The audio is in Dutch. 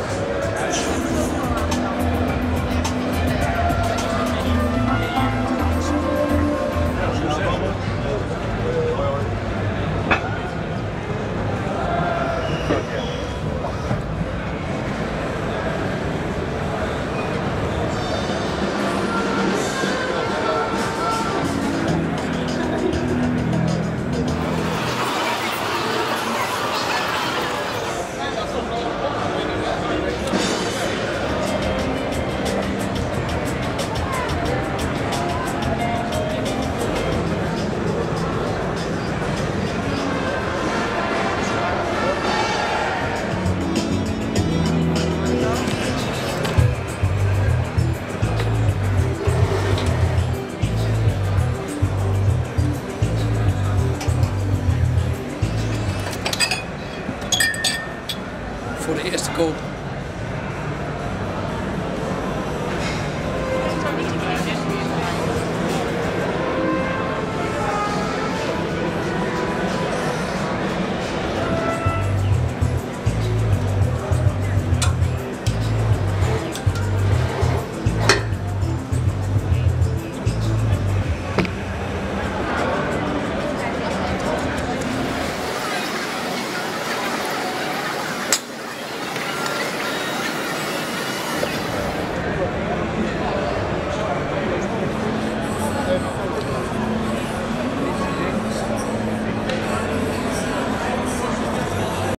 that. Voor de eerste koop